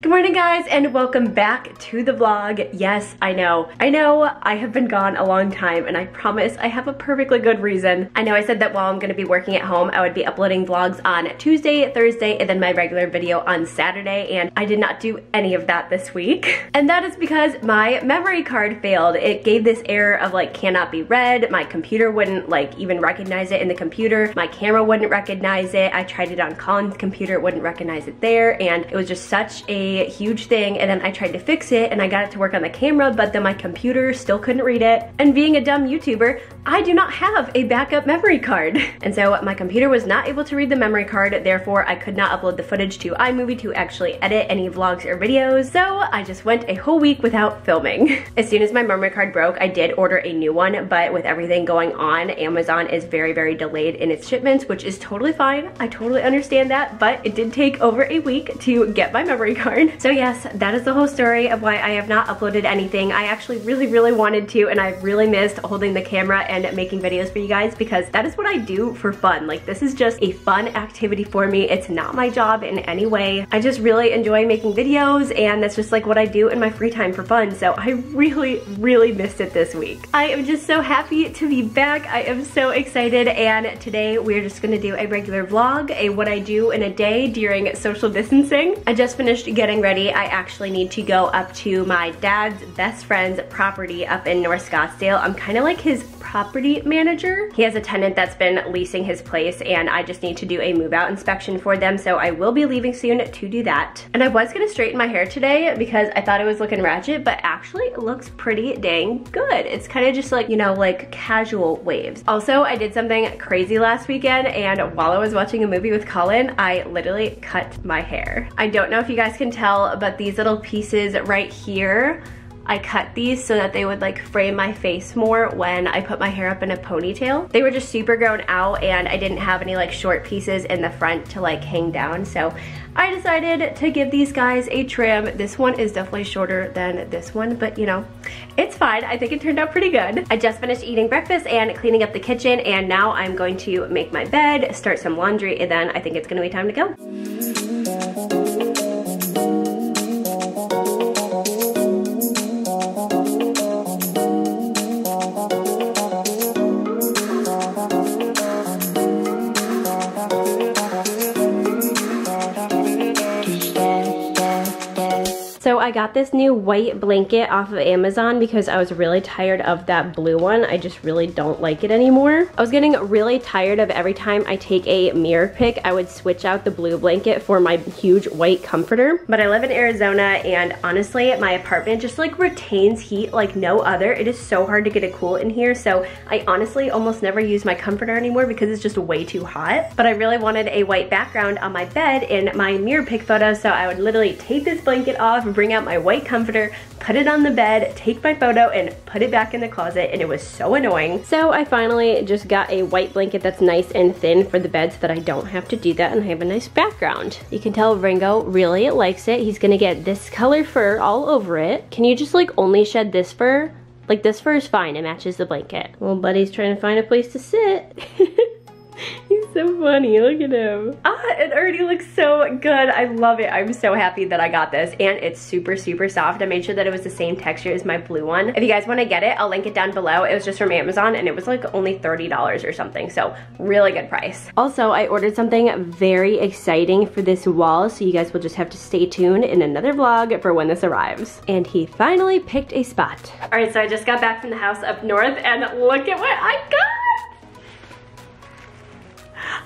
Good morning guys and welcome back to the vlog. Yes, I know. I know I have been gone a long time and I promise I have a perfectly good reason. I know I said that while I'm gonna be working at home, I would be uploading vlogs on Tuesday, Thursday, and then my regular video on Saturday and I did not do any of that this week. And that is because my memory card failed. It gave this error of like cannot be read. My computer wouldn't like even recognize it in the computer. My camera wouldn't recognize it. I tried it on Colin's computer, it wouldn't recognize it there and it was just such a huge thing and then I tried to fix it and I got it to work on the camera but then my computer still couldn't read it. And being a dumb YouTuber, I do not have a backup memory card. And so my computer was not able to read the memory card, therefore I could not upload the footage to iMovie to actually edit any vlogs or videos. So I just went a whole week without filming. As soon as my memory card broke, I did order a new one, but with everything going on, Amazon is very, very delayed in its shipments, which is totally fine. I totally understand that, but it did take over a week to get my memory card. So yes, that is the whole story of why I have not uploaded anything. I actually really, really wanted to and I really missed holding the camera and making videos for you guys because that is what I do for fun. Like this is just a fun activity for me. It's not my job in any way. I just really enjoy making videos and that's just like what I do in my free time for fun. So I really, really missed it this week. I am just so happy to be back. I am so excited and today we're just gonna do a regular vlog, a what I do in a day during social distancing. I just finished getting getting ready, I actually need to go up to my dad's best friend's property up in North Scottsdale. I'm kind of like his property manager. He has a tenant that's been leasing his place and I just need to do a move out inspection for them. So I will be leaving soon to do that. And I was gonna straighten my hair today because I thought it was looking ratchet, but actually it looks pretty dang good. It's kind of just like, you know, like casual waves. Also, I did something crazy last weekend and while I was watching a movie with Colin, I literally cut my hair. I don't know if you guys can tell, but these little pieces right here I cut these so that they would like frame my face more when I put my hair up in a ponytail. They were just super grown out and I didn't have any like short pieces in the front to like hang down. So I decided to give these guys a trim. This one is definitely shorter than this one, but you know, it's fine. I think it turned out pretty good. I just finished eating breakfast and cleaning up the kitchen and now I'm going to make my bed, start some laundry, and then I think it's gonna be time to go. I got this new white blanket off of Amazon because I was really tired of that blue one. I just really don't like it anymore. I was getting really tired of every time I take a mirror pic, I would switch out the blue blanket for my huge white comforter. But I live in Arizona and honestly, my apartment just like retains heat like no other. It is so hard to get it cool in here. So I honestly almost never use my comforter anymore because it's just way too hot. But I really wanted a white background on my bed in my mirror pic photo. So I would literally take this blanket off, and bring out out my white comforter, put it on the bed, take my photo, and put it back in the closet, and it was so annoying. So I finally just got a white blanket that's nice and thin for the bed so that I don't have to do that and I have a nice background. You can tell Ringo really likes it. He's gonna get this color fur all over it. Can you just like only shed this fur? Like this fur is fine, it matches the blanket. Well, buddy's trying to find a place to sit. So funny, look at him. Ah, it already looks so good. I love it. I'm so happy that I got this and it's super, super soft. I made sure that it was the same texture as my blue one. If you guys wanna get it, I'll link it down below. It was just from Amazon and it was like only $30 or something, so really good price. Also, I ordered something very exciting for this wall, so you guys will just have to stay tuned in another vlog for when this arrives. And he finally picked a spot. All right, so I just got back from the house up north and look at what I got!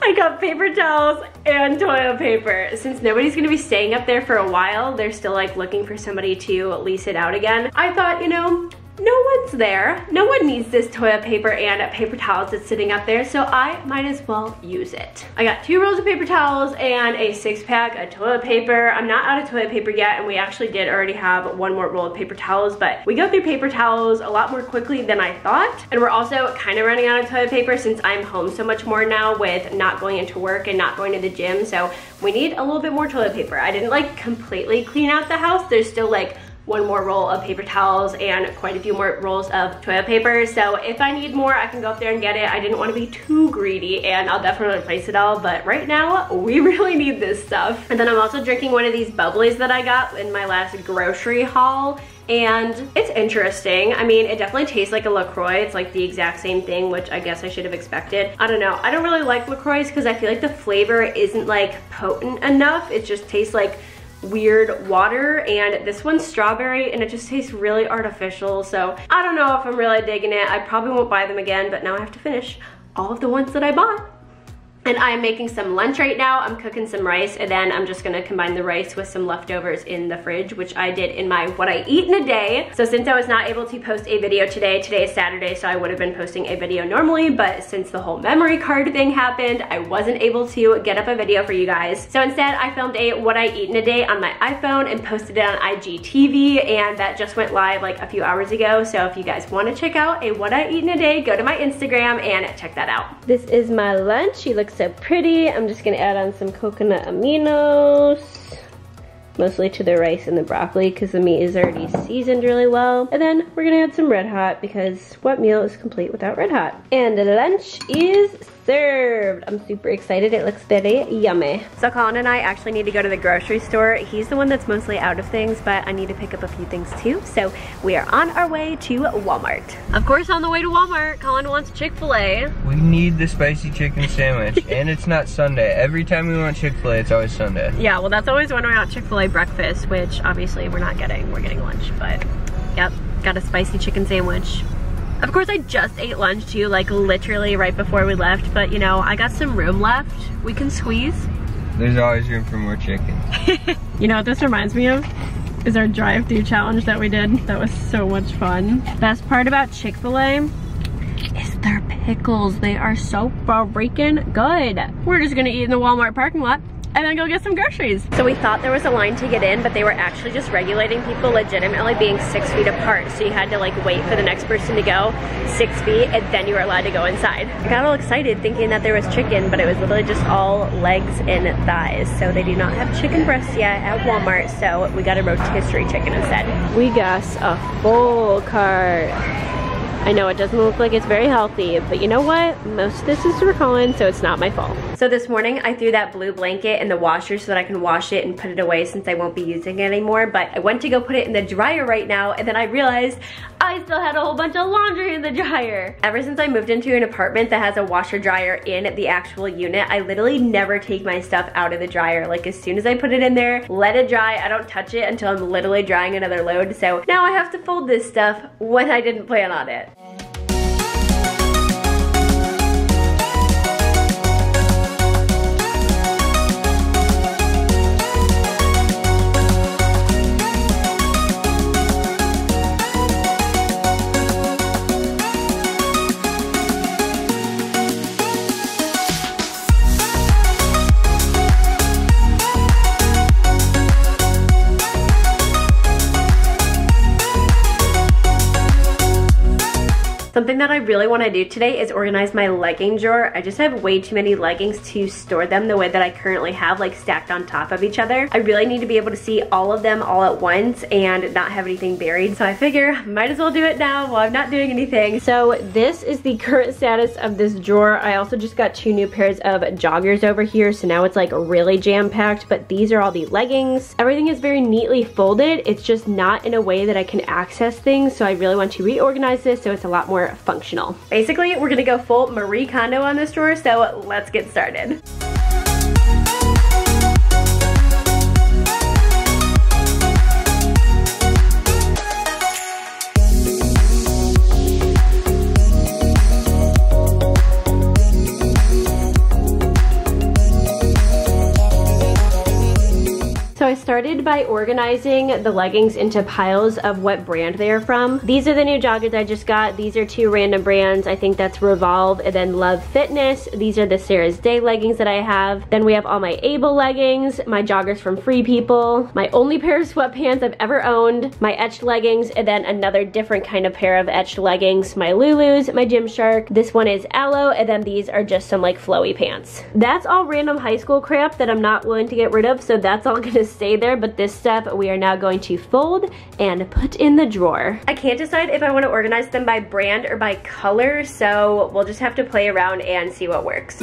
I got paper towels and toilet paper. Since nobody's gonna be staying up there for a while, they're still like looking for somebody to lease it out again. I thought, you know, no one's there. No one needs this toilet paper and paper towels that's sitting up there, so I might as well use it. I got two rolls of paper towels and a six pack of toilet paper. I'm not out of toilet paper yet, and we actually did already have one more roll of paper towels, but we go through paper towels a lot more quickly than I thought. And we're also kind of running out of toilet paper since I'm home so much more now with not going into work and not going to the gym, so we need a little bit more toilet paper. I didn't like completely clean out the house. There's still like one more roll of paper towels and quite a few more rolls of toilet paper. So if I need more, I can go up there and get it. I didn't want to be too greedy and I'll definitely replace it all. But right now, we really need this stuff. And then I'm also drinking one of these bubblies that I got in my last grocery haul and it's interesting. I mean, it definitely tastes like a LaCroix. It's like the exact same thing, which I guess I should have expected. I don't know. I don't really like LaCroix because I feel like the flavor isn't like potent enough. It just tastes like weird water and this one's strawberry and it just tastes really artificial. So I don't know if I'm really digging it. I probably won't buy them again but now I have to finish all of the ones that I bought and I'm making some lunch right now. I'm cooking some rice and then I'm just gonna combine the rice with some leftovers in the fridge, which I did in my what I eat in a day. So since I was not able to post a video today, today is Saturday, so I would have been posting a video normally, but since the whole memory card thing happened, I wasn't able to get up a video for you guys. So instead, I filmed a what I eat in a day on my iPhone and posted it on IGTV, and that just went live like a few hours ago. So if you guys wanna check out a what I eat in a day, go to my Instagram and check that out. This is my lunch. She looks so pretty. I'm just gonna add on some coconut aminos mostly to the rice and the broccoli because the meat is already seasoned really well. And then we're gonna add some Red Hot because what meal is complete without Red Hot? And lunch is served. I'm super excited. It looks very yummy. So Colin and I actually need to go to the grocery store. He's the one that's mostly out of things, but I need to pick up a few things too. So we are on our way to Walmart. Of course, on the way to Walmart, Colin wants Chick-fil-A. We need the spicy chicken sandwich, and it's not Sunday. Every time we want Chick-fil-A, it's always Sunday. Yeah, well, that's always when we want Chick-fil-A breakfast, which obviously we're not getting. We're getting lunch, but yep, got a spicy chicken sandwich. Of course, I just ate lunch too, like literally right before we left, but you know, I got some room left. We can squeeze. There's always room for more chicken. you know what this reminds me of? Is our drive-through challenge that we did. That was so much fun. Best part about Chick-fil-A is their pickles. They are so freaking good. We're just gonna eat in the Walmart parking lot and then go get some groceries. So we thought there was a line to get in, but they were actually just regulating people legitimately being six feet apart. So you had to like wait for the next person to go six feet and then you were allowed to go inside. I got all excited thinking that there was chicken, but it was literally just all legs and thighs. So they do not have chicken breasts yet at Walmart. So we got a rotisserie chicken instead. We got a full cart. I know it doesn't look like it's very healthy, but you know what? Most of this is for Colin, so it's not my fault. So this morning, I threw that blue blanket in the washer so that I can wash it and put it away since I won't be using it anymore, but I went to go put it in the dryer right now, and then I realized I still had a whole bunch of laundry in the dryer. Ever since I moved into an apartment that has a washer dryer in the actual unit, I literally never take my stuff out of the dryer. Like as soon as I put it in there, let it dry. I don't touch it until I'm literally drying another load. So now I have to fold this stuff when I didn't plan on it. That I really want to do today is organize my legging drawer. I just have way too many leggings to store them the way that I currently have, like stacked on top of each other. I really need to be able to see all of them all at once and not have anything buried. So I figure might as well do it now while I'm not doing anything. So this is the current status of this drawer. I also just got two new pairs of joggers over here. So now it's like really jam-packed, but these are all the leggings. Everything is very neatly folded. It's just not in a way that I can access things. So I really want to reorganize this so it's a lot more functional. Basically, we're gonna go full Marie Kondo on this drawer, so let's get started. By organizing the leggings into piles of what brand they are from. These are the new joggers I just got. These are two random brands. I think that's Revolve and then Love Fitness. These are the Sarah's Day leggings that I have. Then we have all my AYBL leggings, my joggers from Free People, my only pair of sweatpants I've ever owned, my etched leggings, and then another different kind of pair of etched leggings, my Lulus, my Gymshark. This one is Aloe, and then these are just some like flowy pants. That's all random high school crap that I'm not willing to get rid of, so that's all gonna stay there, but this step, we are now going to fold and put in the drawer. I can't decide if I wanna organize them by brand or by color, so we'll just have to play around and see what works.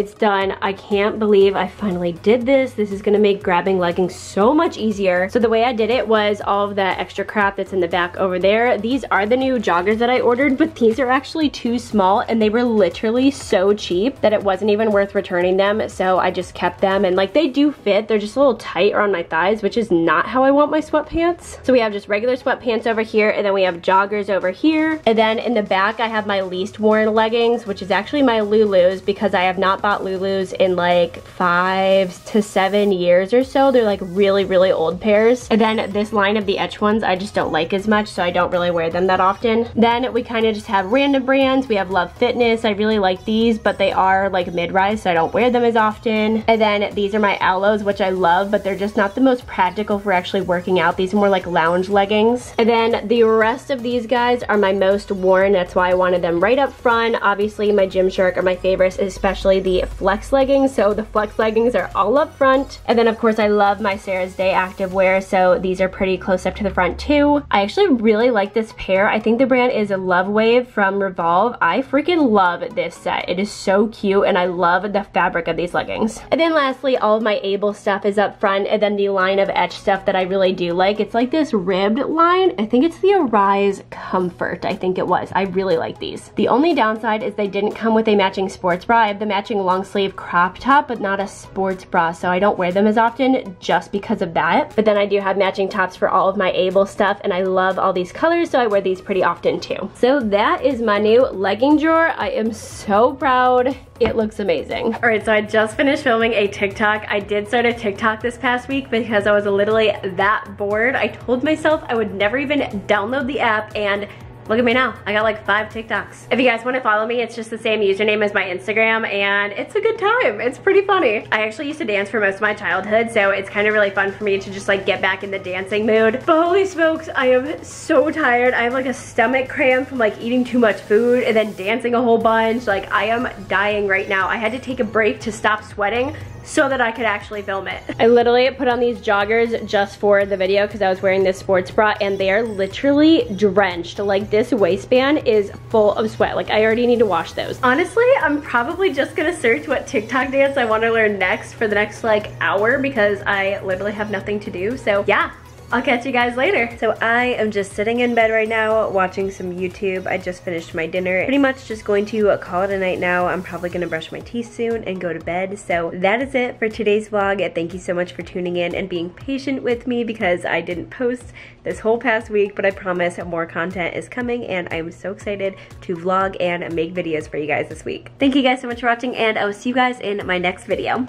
It's done. I can't believe I finally did this. This is gonna make grabbing leggings so much easier. So the way I did it was all of that extra crap that's in the back over there. These are the new joggers that I ordered, but these are actually too small and they were literally so cheap that it wasn't even worth returning them. So I just kept them and like they do fit. They're just a little tight around my thighs, which is not how I want my sweatpants. So we have just regular sweatpants over here and then we have joggers over here. And then in the back, I have my least worn leggings, which is actually my Lulu's because I have not bought Lulu's in like five to seven years or so. They're like really, really old pairs. And then this line of the Echt ones, I just don't like as much, so I don't really wear them that often. Then we kind of just have random brands. We have Love Fitness. I really like these, but they are like mid-rise, so I don't wear them as often. And then these are my Aloes, which I love, but they're just not the most practical for actually working out. These are more like lounge leggings. And then the rest of these guys are my most worn. That's why I wanted them right up front. Obviously, my Gymshark are my favorites, especially the flex leggings. So the flex leggings are all up front. And then of course I love my Sarah's Day active wear. So these are pretty close up to the front too. I actually really like this pair. I think the brand is a Love Wave from Revolve. I freaking love this set. It is so cute and I love the fabric of these leggings. And then lastly, all of my AYBL stuff is up front and then the line of Echt stuff that I really do like. It's like this ribbed line. I think it's the Arise Comfort, I think it was. I really like these. The only downside is they didn't come with a matching sports bra. I have the matching long sleeve crop top, but not a sports bra, so I don't wear them as often just because of that. But then I do have matching tops for all of my AYBL stuff, and I love all these colors, so I wear these pretty often too. So that is my new legging drawer. I am so proud. It looks amazing. All right, so I just finished filming a TikTok. I did start a TikTok this past week because I was literally that bored. I told myself I would never even download the app and Look at me now. I got like five TikToks. If you guys want to follow me, it's just the same username as my Instagram and it's a good time. It's pretty funny. I actually used to dance for most of my childhood, so it's kind of really fun for me to just like get back in the dancing mood. But holy smokes, I am so tired. I have like a stomach cramp from like eating too much food and then dancing a whole bunch. Like I am dying right now. I had to take a break to stop sweating so that I could actually film it. I literally put on these joggers just for the video because I was wearing this sports bra and they are literally drenched. Like this waistband is full of sweat. Like I already need to wash those. Honestly, I'm probably just gonna search what TikTok dance I wanna learn next for the next like hour because I literally have nothing to do. So yeah, I'll catch you guys later. So I am just sitting in bed right now watching some YouTube. I just finished my dinner. Pretty much just going to call it a night now. I'm probably gonna brush my teeth soon and go to bed. So that is it for today's vlog. Thank you so much for tuning in and being patient with me because I didn't post this whole past week, but I promise more content is coming and I'm so excited to vlog and make videos for you guys this week. Thank you guys so much for watching and I will see you guys in my next video.